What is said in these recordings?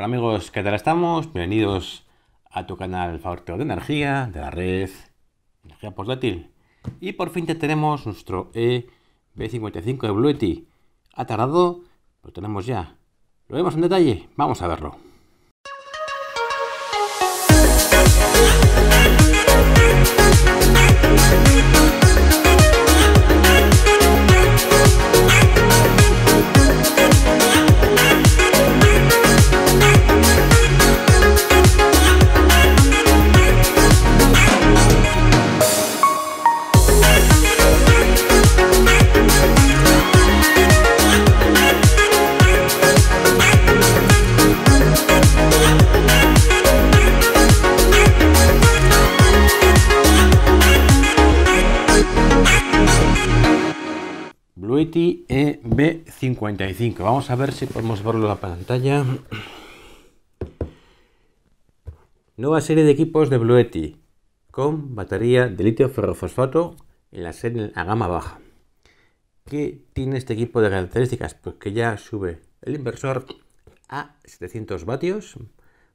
Hola amigos, ¿qué tal estamos? Bienvenidos a tu canal favorito de energía, de la red Energía Portátil. Y por fin ya tenemos nuestro EB55 de Bluetooth. ¿Ha tardado? Lo tenemos ya. ¿Lo vemos en detalle? Vamos a verlo. EB55. Vamos a ver si podemos verlo en la pantalla. Nueva serie de equipos de Bluetooth con batería de litio ferrofosfato en la serie a gama baja. ¿Qué tiene este equipo de características? Pues que ya sube el inversor a 700 vatios,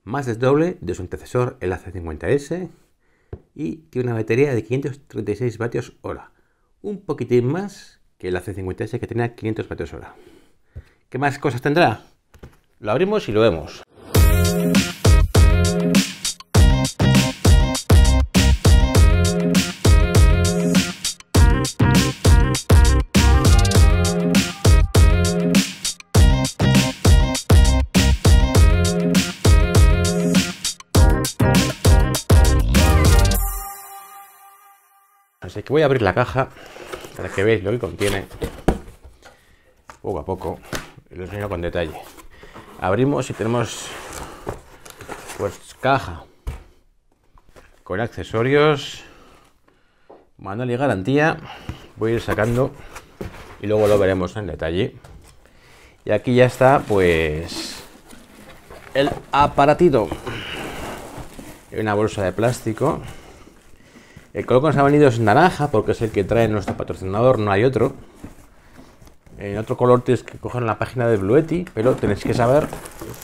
más del doble de su antecesor el AC50S y tiene una batería de 536 vatios hora. Un poquitín más que el AC50S que tenía 500 vatios hora. ¿Qué más cosas tendrá? Lo abrimos y lo vemos. Así que voy a abrir la caja para que veáis lo que contiene. Poco a poco lo enseño con detalle. Abrimos y tenemos pues caja. Con accesorios manual y garantía. Voy a ir sacando y luego lo veremos en detalle. Y aquí ya está pues el aparatito. Una bolsa de plástico el color que nos ha venido es naranja porque es el que trae nuestro patrocinador, no hay otro. En otro color tienes que coger la página de Bluetti, pero tenéis que saber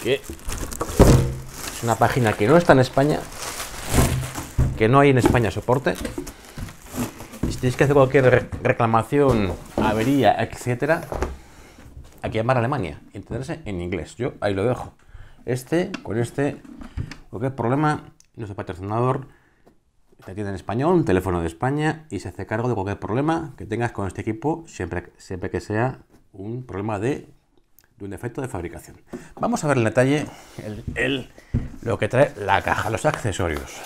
que es una página que no está en España, que no hay en España soporte. Y si tenéis que hacer cualquier reclamación, avería, etcétera, hay que llamar a Alemania entenderse en inglés. Yo ahí lo dejo. Este, con este, cualquier problema, nuestro patrocinador te atiende en español, un teléfono de España y se hace cargo de cualquier problema que tengas con este equipo, siempre, siempre que sea un problema de, un defecto de fabricación. Vamos a ver en detalle lo que trae la caja, los accesorios.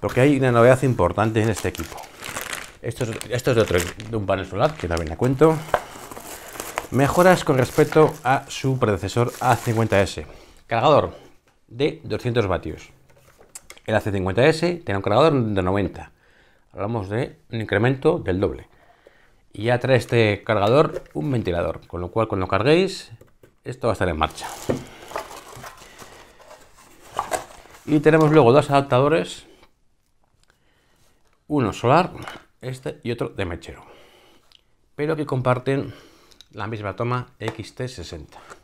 Porque hay una novedad importante en este equipo. Esto es, esto es de, otro, de un panel solar, que también la cuento. Mejoras con respecto a su predecesor A50S. Cargador de 200 vatios el AC50S tiene un cargador de 90. Hablamos de un incremento del doble. Y ya trae este cargador un ventilador, con lo cual cuando carguéis, esto va a estar en marcha. Y tenemos luego dos adaptadores, uno solar, este y otro de mechero, pero que comparten la misma toma XT60.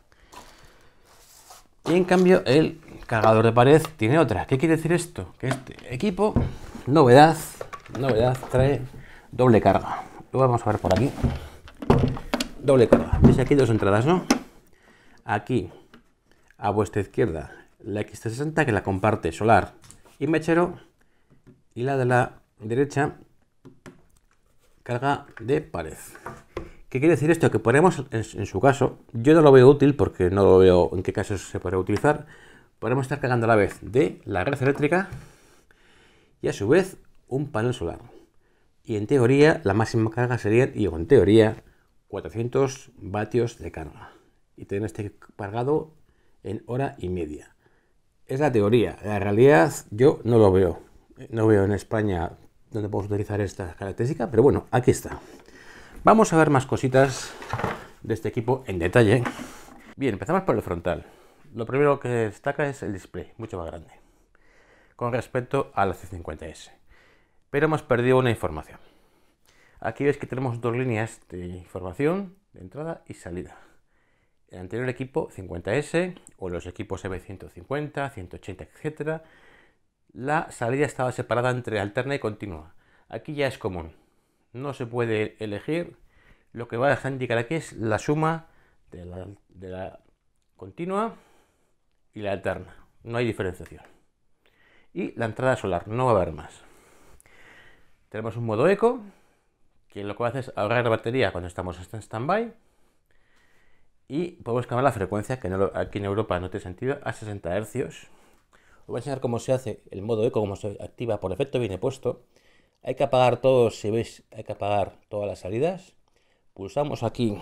Y en cambio el cargador de pared tiene otra. ¿Qué quiere decir esto? Que este equipo, novedad, novedad, trae doble carga. Lo vamos a ver por aquí. Doble carga. ¿Veis aquí dos entradas, no? Aquí, a vuestra izquierda, la X360 que la comparte solar y mechero. Y la de la derecha, carga de pared. ¿Qué quiere decir esto? Que podemos, en, su caso, yo no lo veo útil porque no lo veo en qué casos se podría utilizar, podemos estar cargando a la vez de la red eléctrica y a su vez un panel solar. Y en teoría la máxima carga sería, y en teoría, 400 vatios de carga. Y tener este cargado en hora y media. Es la teoría. La realidad yo no lo veo. No veo en España donde podemos utilizar esta característica, pero bueno, aquí está. Vamos a ver más cositas de este equipo en detalle. Bien, empezamos por el frontal. Lo primero que destaca es el display, mucho más grande, con respecto al C50S. Pero hemos perdido una información. Aquí veis que tenemos dos líneas de información de entrada y salida. el anterior equipo 50S o los equipos EV150, 180, etc., la salida estaba separada entre alterna y continua. Aquí ya es común. No se puede elegir. Lo que va a indicar aquí es la suma de la, la continua y la alterna. No hay diferenciación. Y la entrada solar, no va a haber más. Tenemos un modo eco, que lo que hace es ahorrar batería cuando estamos en stand-by y podemos cambiar la frecuencia, que aquí en Europa no tiene sentido, a 60 Hz. Os voy a enseñar cómo se hace el modo eco, cómo se activa, por defecto viene puesto. Hay que apagar todos, si veis, hay que apagar todas las salidas. Pulsamos aquí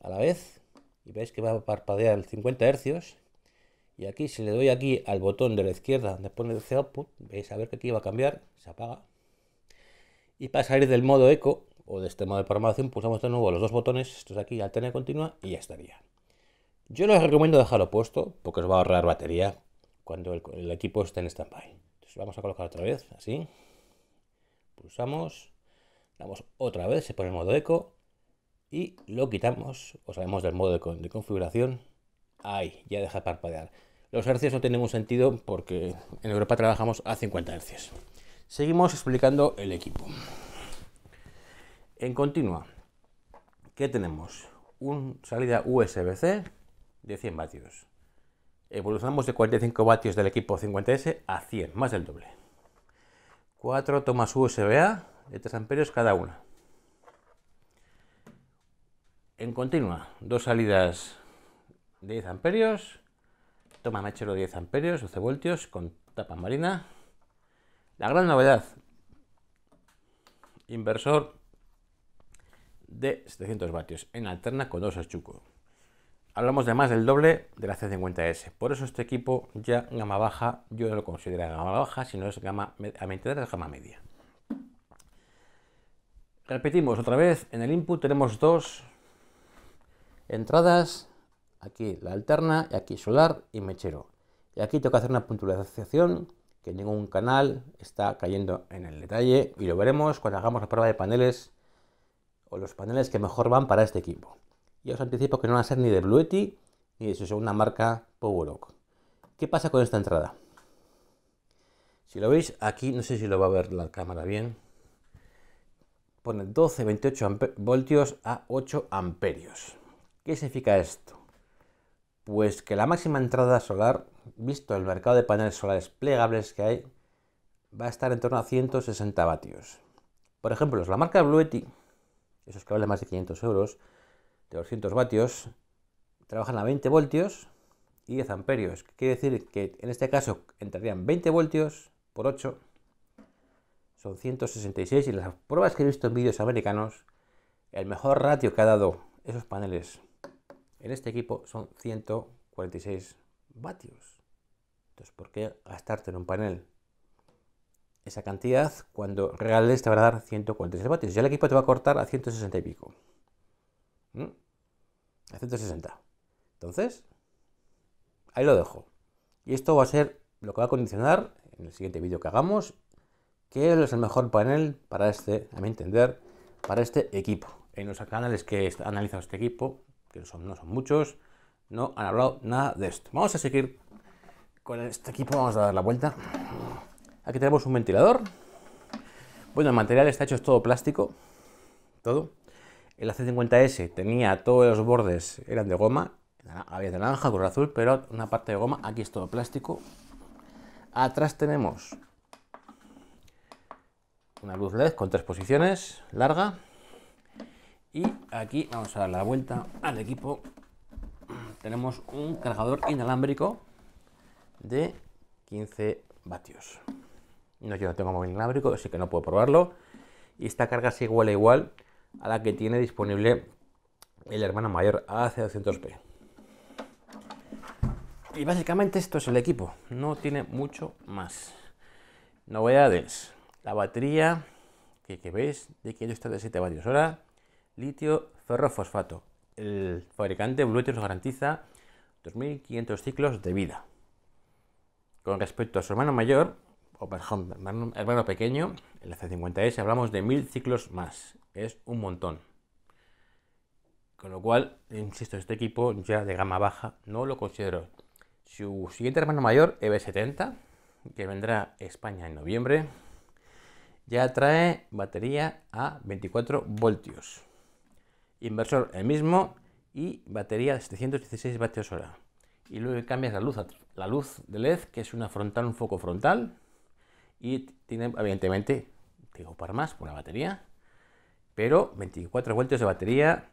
a la vez y veis que va a parpadear el 50 Hz. Y aquí, si le doy aquí al botón de la izquierda donde pone el output, veis a ver que aquí va a cambiar, se apaga. Y para salir del modo eco, o de este modo de programación, pulsamos de nuevo los dos botones, estos aquí, alterna continua, y ya estaría. Yo les recomiendo dejarlo puesto porque os va a ahorrar batería cuando el, equipo esté en standby. Entonces vamos a colocar otra vez, así. Pulsamos, damos otra vez, se pone el modo eco y lo quitamos, o sabemos del modo de, configuración. Ahí, ya deja de parpadear. Los hercios no tienen ningún sentido porque en Europa trabajamos a 50 hercios. Seguimos explicando el equipo. En continua, ¿qué tenemos? Una salida USB-C de 100 vatios. Evolucionamos de 45 vatios del equipo 50S a 100, más del doble. Cuatro tomas USB-A de 3 amperios cada una. En continua, dos salidas de 10 amperios, toma mechero 10 amperios, 12 voltios con tapa marina. La gran novedad, inversor de 700 vatios en alterna con dos chuco. Hablamos de más del doble de la C50S. Por eso este equipo ya gama baja, yo no lo considero gama baja, sino es gama a es gama media. Repetimos otra vez, en el input tenemos dos entradas, aquí la alterna, y aquí solar y mechero. Y aquí que hacer una puntualización que ningún canal está cayendo en el detalle y lo veremos cuando hagamos la prueba de paneles o los paneles que mejor van para este equipo. Y os anticipo que no van a ser ni de Bluetti ni de su segunda marca Powerlock. ¿Qué pasa con esta entrada? Si lo veis aquí, no sé si lo va a ver la cámara bien, pone 12, 28 voltios a 8 amperios. ¿Qué significa esto? Pues que la máxima entrada solar, visto el mercado de paneles solares plegables que hay, va a estar en torno a 160 vatios. Por ejemplo, la marca Bluetti esos valen más de 500 euros, de 200 vatios, trabajan a 20 voltios y 10 amperios. Quiere decir que en este caso entrarían 20 voltios por 8, son 166 y las pruebas que he visto en vídeos americanos, el mejor ratio que ha dado esos paneles en este equipo son 146 vatios. Entonces, ¿por qué gastarte en un panel esa cantidad cuando reales te van a dar 146 vatios. Ya el equipo te va a cortar a 160 y pico. ¿Mm? A 160. Entonces, ahí lo dejo. Y esto va a ser lo que va a condicionar en el siguiente vídeo que hagamos, que es el mejor panel para este, a mi entender, para este equipo. En los canales que han analizado este equipo, que son, no son muchos, no han hablado nada de esto. Vamos a seguir con este equipo, vamos a dar la vuelta. Aquí tenemos un ventilador. Bueno, el material está hecho es todo plástico, todo. El AC50S tenía todos los bordes, eran de goma, había naranja, color azul, pero una parte de goma, aquí es todo plástico. Atrás tenemos una luz LED con tres posiciones, larga. Y aquí vamos a dar la vuelta al equipo. Tenemos un cargador inalámbrico de 15 vatios. No, yo no tengo móvil inalámbrico, así que no puedo probarlo. Y esta carga es igual a igual a la que tiene disponible el hermano mayor AC200P. Y básicamente esto es el equipo, no tiene mucho más. Novedades, la batería que, que veis de que está de 7 vatios hora, litio ferrofosfato. El fabricante Bluetooth nos garantiza 2500 ciclos de vida. Con respecto a su hermano mayor, o por ejemplo, hermano pequeño, el C50S, hablamos de mil ciclos más. Es un montón. Con lo cual, insisto, este equipo ya de gama baja no lo considero. Su siguiente hermano mayor, EV70, que vendrá a España en noviembre, ya trae batería a 24 voltios. Inversor el mismo y batería de 716 vatios hora. Y luego cambias la luz, la luz de LED, que es una frontal, un foco frontal, y tiene evidentemente, tengo para más por la batería, pero 24 voltios de batería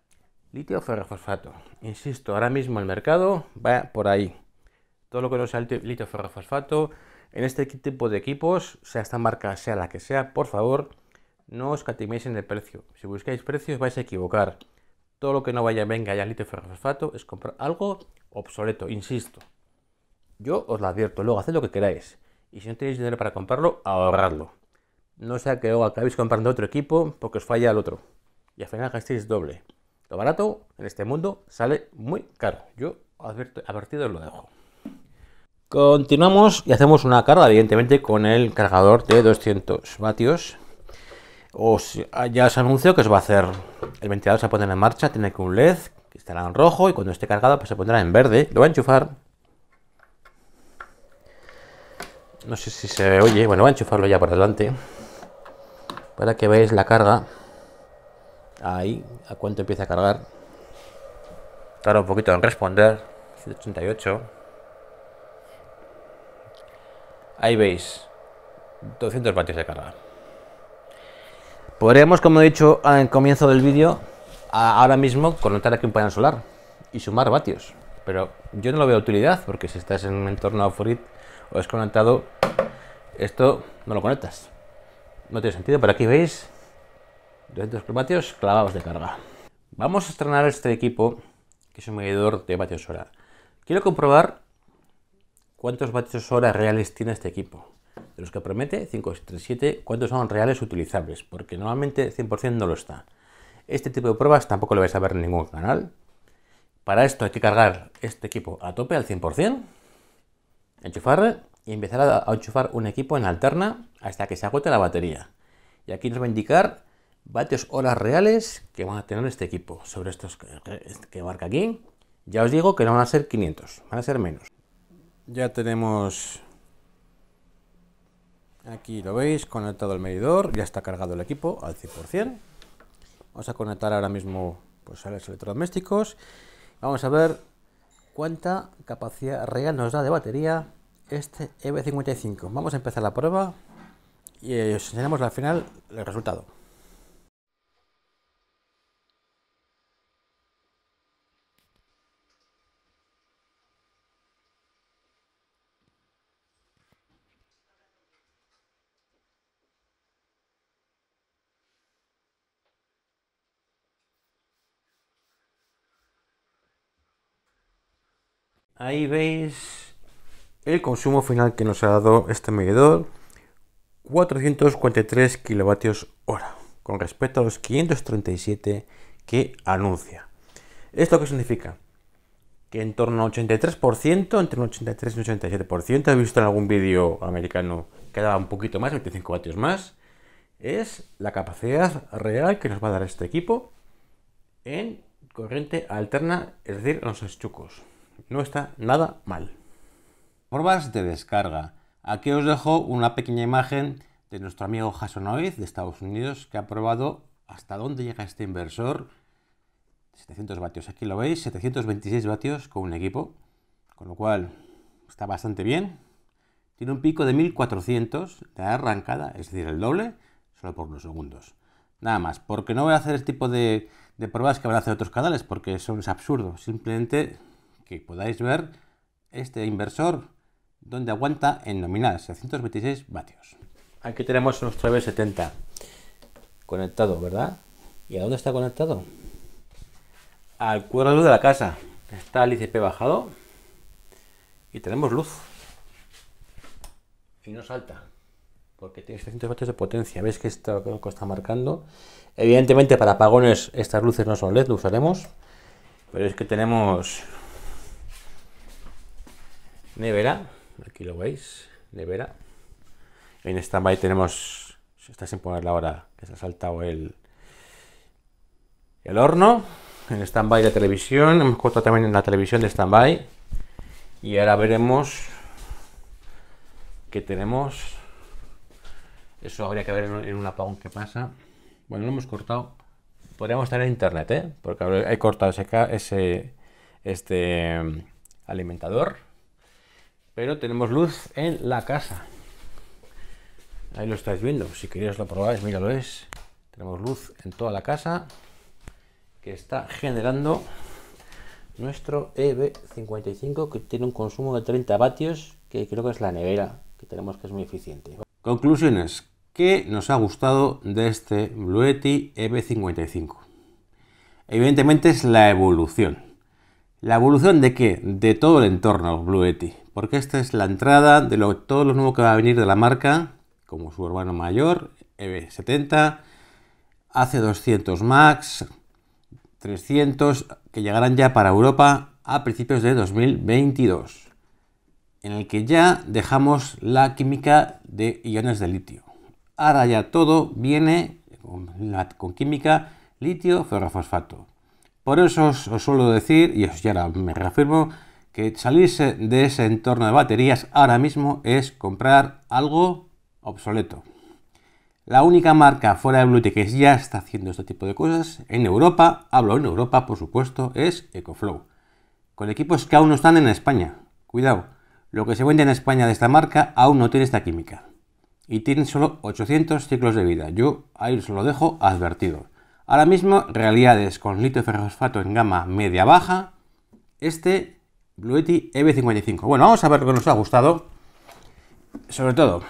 litio ferrofosfato. Insisto, ahora mismo el mercado va por ahí. Todo lo que no sea litio ferrofosfato, en este tipo de equipos, sea esta marca, sea la que sea, por favor, no os catiméis en el precio. Si buscáis precios vais a equivocar. Todo lo que no vaya venga ya litio ferrofosfato es comprar algo obsoleto, insisto. Yo os lo advierto, luego haced lo que queráis. Y si no tenéis dinero para comprarlo, ahorradlo. No sea que acabéis comprando otro equipo porque os falla el otro. Y al final gastéis doble. Lo barato en este mundo sale muy caro. Yo advertido, advertido lo dejo. Continuamos y hacemos una carga, evidentemente, con el cargador de 200 vatios. Os, ya os anuncio que os va a hacer el ventilador, se pondrá en marcha, tiene que un LED que estará en rojo y cuando esté cargado pues se pondrá en verde. Lo va a enchufar. No sé si se oye, bueno, voy a enchufarlo ya por delante para que veáis la carga. Ahí, a cuánto empieza a cargar. Tarda un poquito en responder. 188. Ahí veis. 200 vatios de carga. Podríamos, como he dicho al comienzo del vídeo, ahora mismo conectar aquí un panel solar y sumar vatios. Pero yo no lo veo utilidad porque si estás en un entorno off-grid o desconectado, esto no lo conectas. No tiene sentido, pero aquí veis 200 vatios clavados de carga. Vamos a estrenar este equipo, que es un medidor de vatios hora. Quiero comprobar cuántos vatios hora reales tiene este equipo. De los que promete 537, cuántos son reales utilizables, porque normalmente 100% no lo está. Este tipo de pruebas tampoco lo vais a ver en ningún canal. Para esto hay que cargar este equipo a tope al 100%, enchufar y empezar a enchufar un equipo en alterna hasta que se agote la batería. Y aquí nos va a indicar vatios horas reales que van a tener este equipo. Sobre estos que marca aquí, ya os digo que no van a ser 500, van a ser menos. Ya tenemos aquí, lo veis, conectado el medidor, ya está cargado el equipo al 100%. Vamos a conectar ahora mismo pues, a los electrodomésticos. Vamos a ver cuánta capacidad real nos da de batería este EV55. Vamos a empezar la prueba y os enseñamos al final el resultado. Ahí veis el consumo final que nos ha dado este medidor. 443 kilovatios hora con respecto a los 537 que anuncia. ¿Esto qué significa? Que en torno al 83%, entre un 83 y un 87%, he visto en algún vídeo americano que daba un poquito más, 25 vatios más, es la capacidad real que nos va a dar este equipo en corriente alterna, es decir, en los eschucos no está nada mal. Pruebas de descarga. Aquí os dejo una pequeña imagen de nuestro amigo Jasonoid de Estados Unidos que ha probado hasta dónde llega este inversor. 700 vatios, aquí lo veis, 726 vatios con un equipo, con lo cual está bastante bien. Tiene un pico de 1400 de arrancada, es decir, el doble, solo por unos segundos. Nada más, porque no voy a hacer este tipo de, de pruebas que van a hacer otros canales, porque eso es absurdo. Simplemente que podáis ver este inversor donde aguanta en nominal 626 vatios. Aquí tenemos nuestro EV70 conectado, ¿verdad? ¿Y a dónde está conectado? Al cuadro de luz de la casa. Está el ICP bajado y tenemos luz. Y no salta porque tiene 600 vatios de potencia. ¿Veis que esto está marcando? Evidentemente para apagones estas luces no son LED, lo usaremos. Pero es que tenemos nevera, aquí lo veis, nevera. En stand-by tenemos, está sin poner la hora, que se ha saltado el, el horno. en stand-by de televisión. Hemos cortado también en la televisión de stand-by. Y ahora veremos que tenemos. Eso habría que ver en un apagón que pasa. Bueno, lo hemos cortado. Podríamos en internet, ¿eh? Porque he cortado ese, ese este mm, alimentador. Pero tenemos luz en la casa. Ahí lo estáis viendo. Si queréis lo probáis, mira lo es. Tenemos luz en toda la casa que está generando nuestro EB55 que tiene un consumo de 30 vatios que creo que es la nevera que tenemos que es muy eficiente. Conclusiones. ¿Qué nos ha gustado de este Bluetti EB55? Evidentemente es la evolución. ¿La evolución de qué? De todo el entorno Bluetti. Porque esta es la entrada de todo lo nuevo que va a venir de la marca, como su hermano mayor, EB70, AC200 Max, 300 que llegarán ya para Europa a principios de 2022, en el que ya dejamos la química de iones de litio. Ahora ya todo viene con, química litio ferrofosfato. Por eso os, suelo decir, y os ya me reafirmo, que salirse de ese entorno de baterías ahora mismo es comprar algo obsoleto. La única marca fuera de Bluetooth que ya está haciendo este tipo de cosas en Europa, hablo en Europa por supuesto, es EcoFlow. Con equipos que aún no están en España. Cuidado, lo que se vende en España de esta marca aún no tiene esta química. Y tiene solo 800 ciclos de vida. Yo ahí os lo dejo advertido. Ahora mismo, realidades con litio ferrofosfato en gama media-baja. Este Bluetooth EB55. Bueno, vamos a ver lo que nos ha gustado. Sobre todo,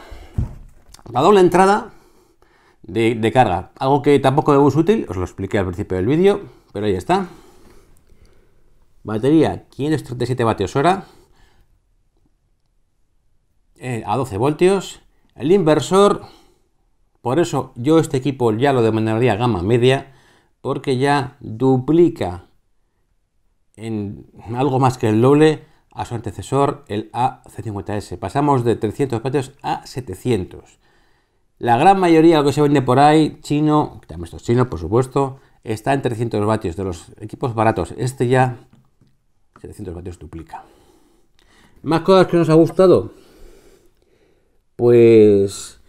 la doble entrada de, carga. Algo que tampoco es útil, os lo expliqué al principio del vídeo, pero ahí está. Batería 537 vatios hora eh, a 12 voltios. El inversor, por eso yo este equipo ya lo demandaría gama media, porque ya duplica en algo más que el doble a su antecesor, el AC50S. Pasamos de 300 vatios a 700. La gran mayoría de lo que se vende por ahí, chino, también esto es chino, por supuesto, está en 300 vatios de los equipos baratos. Este ya 700 vatios duplica. ¿Más cosas que nos ha gustado? Pues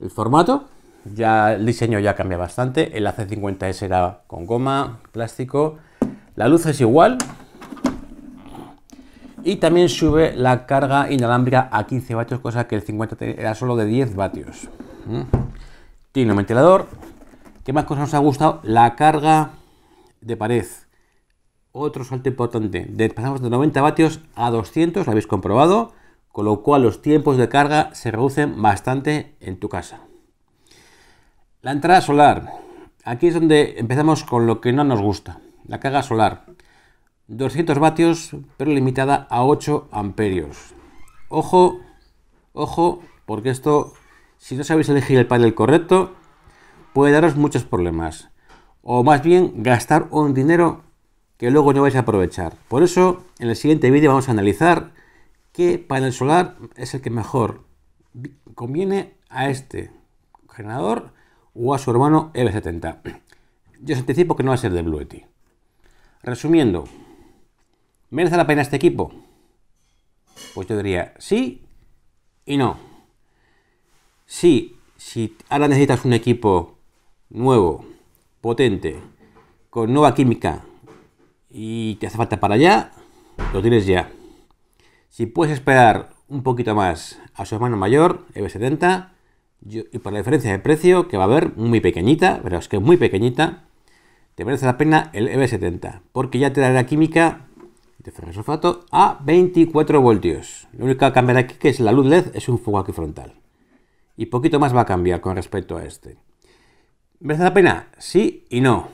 el formato, ya el diseño ya cambia bastante. El AC50S era con goma, plástico. La luz es igual. Y también sube la carga inalámbrica a 15 vatios, cosa que el 50 era solo de 10 vatios. Tiene un ventilador. ¿Qué más cosas nos ha gustado? La carga de pared. Otro salto importante. pasamos de 90 vatios a 200, lo habéis comprobado. Con lo cual los tiempos de carga se reducen bastante en tu casa. La entrada solar. Aquí es donde empezamos con lo que no nos gusta. La carga solar. 200 vatios, pero limitada a 8 amperios. Ojo, ojo, porque esto si no sabéis elegir el panel correcto, puede daros muchos problemas. O más bien gastar un dinero que luego no vais a aprovechar. Por eso, en el siguiente vídeo vamos a analizar qué panel solar es el que mejor conviene a este generador o a su hermano EV70. Yo os anticipo que no va a ser de Bluetooth. Resumiendo, ¿merece la pena este equipo? Pues yo diría sí y no. Sí, si ahora necesitas un equipo nuevo, potente, con nueva química y te hace falta para allá, lo tienes ya. Si puedes esperar un poquito más a su hermano mayor, EV70, y por la diferencia de precio, que va a haber muy pequeñita, pero es que muy pequeñita, te merece la pena el EV70, porque ya te da la química de ferrosulfato a 24 voltios. Lo único que cambiar aquí que es la luz LED es un fuego aquí frontal y poquito más va a cambiar con respecto a este. ¿Merece la pena? Sí y no.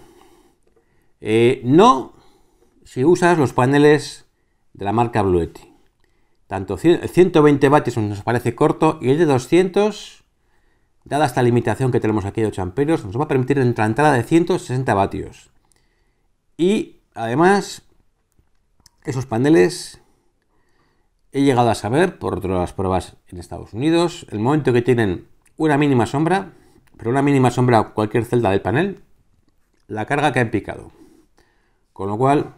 Eh, no si usas los paneles de la marca Bluetti. Tanto 120 vatios nos parece corto y el de 200, dada esta limitación que tenemos aquí de 8 amperios, nos va a permitir la entrada de 160 vatios. Y además, esos paneles he llegado a saber, por otras pruebas en Estados Unidos, el momento que tienen una mínima sombra, pero una mínima sombra cualquier celda del panel, la carga que ha picado. Con lo cual,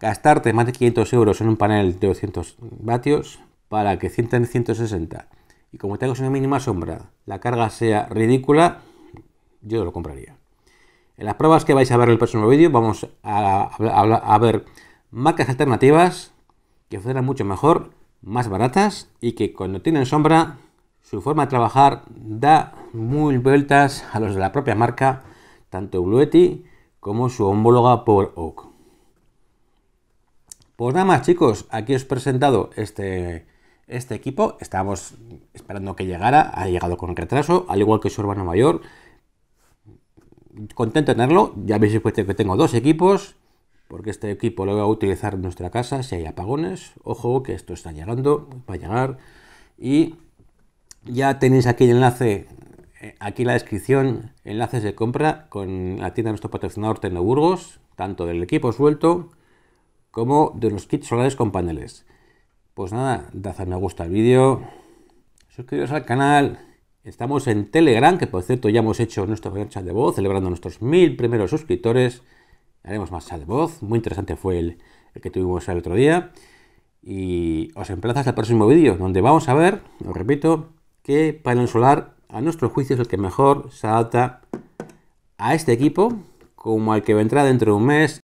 gastarte más de 500 euros en un panel de 200 vatios para que 160 y como tengo una mínima sombra, la carga sea ridícula, yo lo compraría. En las pruebas que vais a ver en el próximo vídeo vamos a, ver marcas alternativas que funcionan mucho mejor, más baratas y que cuando tienen sombra su forma de trabajar da muy vueltas a los de la propia marca, tanto Bluetti como su homóloga Power Oak. Pues nada más chicos, aquí os he presentado este, este equipo. Estábamos esperando que llegara, ha llegado con retraso, al igual que su hermano mayor. Contento de tenerlo, ya veis que tengo dos equipos, porque este equipo lo voy a utilizar en nuestra casa si hay apagones. Ojo que esto está llegando, va a llegar. Y ya tenéis aquí el enlace, eh, aquí en la descripción, enlaces de compra con la tienda de nuestro patrocinador Tecnoburgos, tanto del equipo suelto como de los kits solares con paneles. Pues nada, dad a me gusta al vídeo, suscribiros al canal, estamos en Telegram, que por cierto ya hemos hecho nuestro primer chat de voz, celebrando nuestros mil primeros suscriptores, haremos más chat de voz, muy interesante fue el, que tuvimos el otro día, y os emplazo hasta el próximo vídeo, donde vamos a ver, os repito, qué panel solar a nuestro juicio es el que mejor se adapta a este equipo, como al que vendrá dentro de un mes